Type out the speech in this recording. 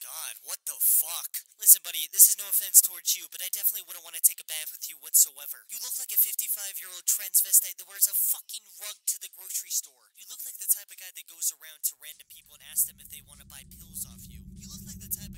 god, what the fuck? Listen, buddy, this is no offense towards you, but I definitely wouldn't want to take a bath with you whatsoever. You look like a 55 year old transvestite that wears a fucking rug to the grocery store. You look like the type of guy that goes around to random people and asks them if they want to buy pills off you. You look like the type.